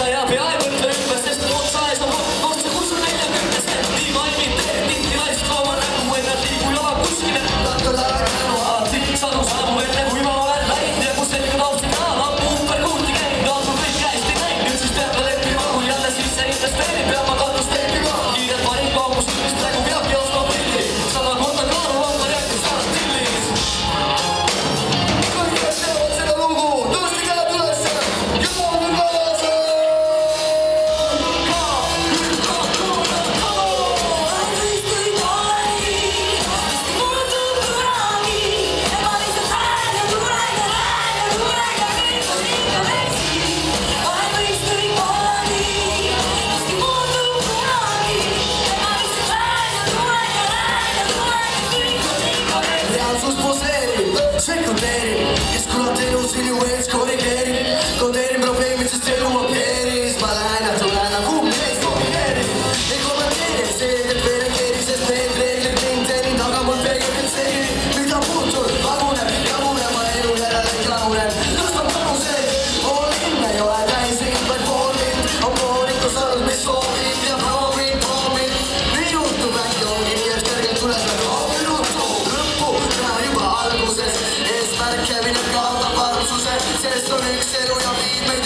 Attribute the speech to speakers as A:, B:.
A: 없어요.
B: trickle dated. It's called deals, anyways. Sono said cero e la vita